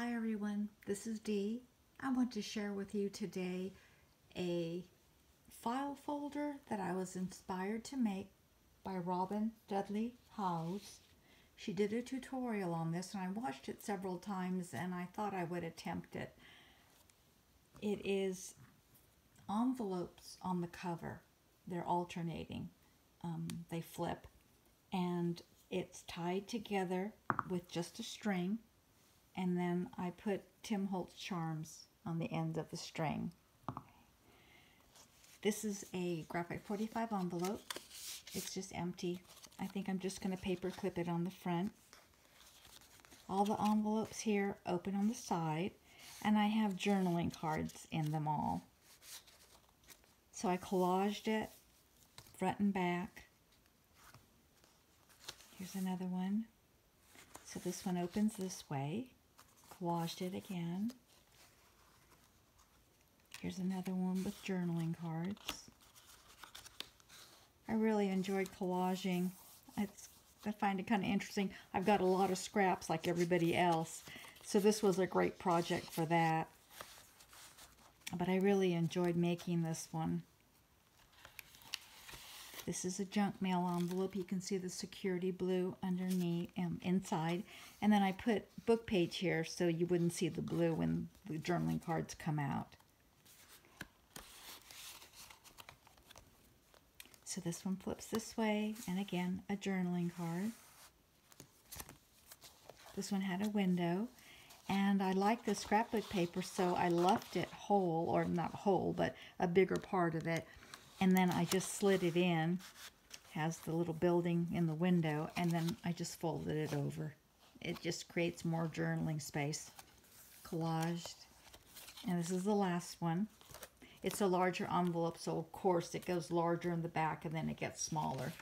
Hi everyone, this is Dee. I want to share with you today a file folder that I was inspired to make by Robyn Dudley Hawes. She did a tutorial on this and I watched it several times and I thought I would attempt it. It is envelopes on the cover. They're alternating. Um, they flip and it's tied together with just a string and then I put Tim Holtz charms on the end of the string. This is a Graphic 45 envelope. It's just empty. I think I'm just going to paper clip it on the front. All the envelopes here open on the side and I have journaling cards in them all. So I collaged it front and back. Here's another one. So this one opens this way collaged it again. Here's another one with journaling cards. I really enjoyed collaging. It's, I find it kind of interesting. I've got a lot of scraps like everybody else, so this was a great project for that. But I really enjoyed making this one. This is a junk mail envelope. You can see the security blue underneath and inside. And then I put book page here so you wouldn't see the blue when the journaling cards come out. So this one flips this way, and again, a journaling card. This one had a window, and I like the scrapbook paper, so I left it whole, or not whole, but a bigger part of it and then I just slid it in has the little building in the window and then I just folded it over. It just creates more journaling space collaged. And this is the last one. It's a larger envelope so of course it goes larger in the back and then it gets smaller.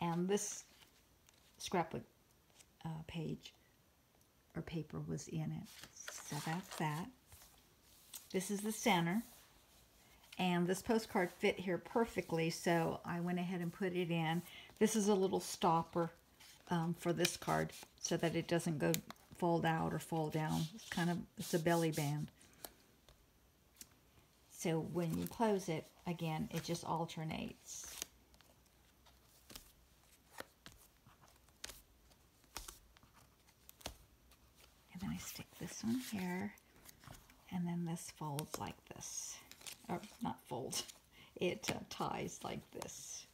And this scrapbook uh, page or paper was in it. So that's that. This is the center and this postcard fit here perfectly, so I went ahead and put it in. This is a little stopper um, for this card so that it doesn't go fold out or fall down. It's kind of, it's a belly band. So when you close it, again, it just alternates. And then I stick this one here, and then this folds like this or not folds, it uh, ties like this.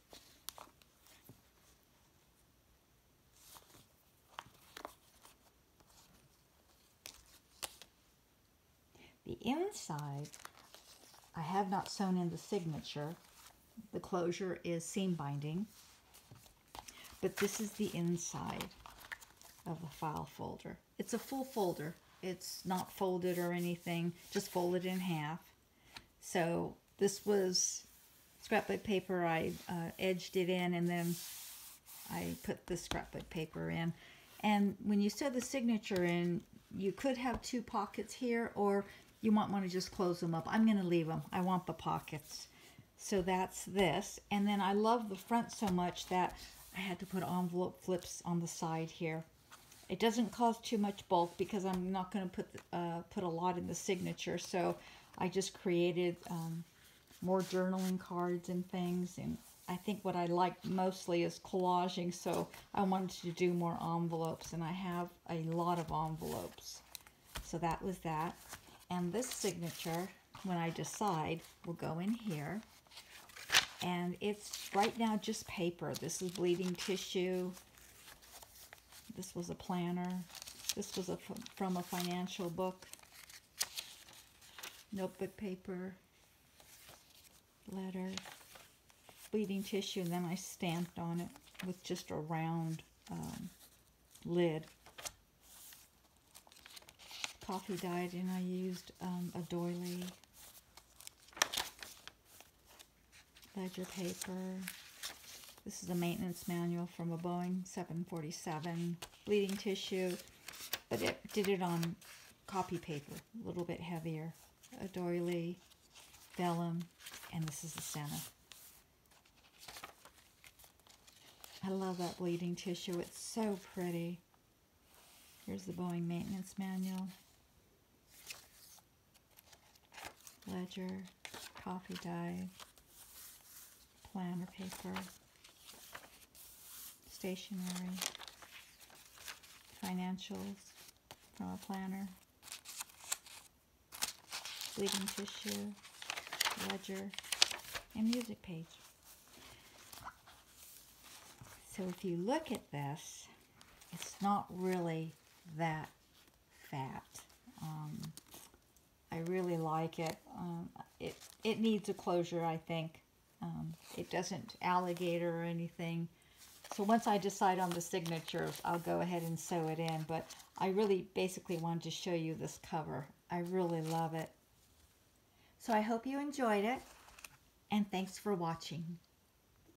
The inside, I have not sewn in the signature. The closure is seam binding, but this is the inside of the file folder. It's a full folder. It's not folded or anything, just folded in half. So this was scrapbook paper. I uh, edged it in and then I put the scrapbook paper in. And when you sew the signature in, you could have two pockets here or you might want to just close them up. I'm going to leave them. I want the pockets. So that's this. And then I love the front so much that I had to put envelope flips on the side here. It doesn't cause too much bulk because I'm not going to put uh, put a lot in the signature. So I just created um, more journaling cards and things. And I think what I like mostly is collaging. So I wanted to do more envelopes. And I have a lot of envelopes. So that was that. And this signature, when I decide, will go in here. And it's right now just paper. This is bleeding tissue. This was a planner. This was a, from a financial book notebook paper, letter, bleeding tissue, and then I stamped on it with just a round um, lid. Coffee dyed, and I used um, a doily, ledger paper. This is a maintenance manual from a Boeing 747. Bleeding tissue, but it did it on copy paper, a little bit heavier a doily, vellum, and this is the center. I love that bleeding tissue. It's so pretty. Here's the Boeing maintenance manual. ledger, coffee dye, planner paper, stationery, financials from a planner, bleeding tissue, ledger, and music page. So if you look at this, it's not really that fat. Um, I really like it. Um, it it needs a closure, I think. Um, it doesn't alligator or anything. So once I decide on the signatures, I'll go ahead and sew it in. But I really basically wanted to show you this cover. I really love it. So I hope you enjoyed it, and thanks for watching.